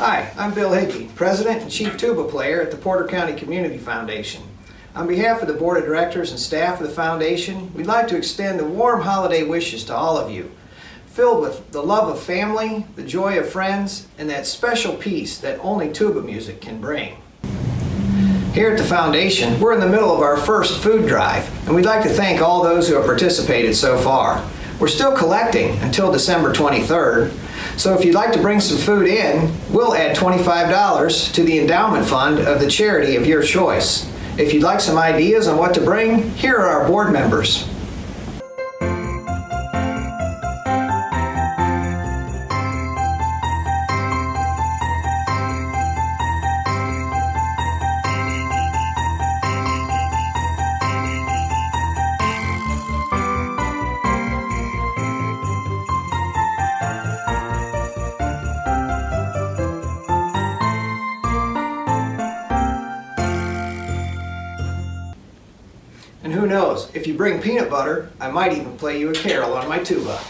Hi, I'm Bill Hickey, President and Chief Tuba Player at the Porter County Community Foundation. On behalf of the Board of Directors and staff of the Foundation, we'd like to extend the warm holiday wishes to all of you, filled with the love of family, the joy of friends, and that special peace that only tuba music can bring. Here at the Foundation, we're in the middle of our first food drive, and we'd like to thank all those who have participated so far. We're still collecting until December 23rd, so if you'd like to bring some food in, we'll add $25 to the endowment fund of the charity of your choice. If you'd like some ideas on what to bring, here are our board members. And who knows, if you bring peanut butter, I might even play you a carol on my tuba.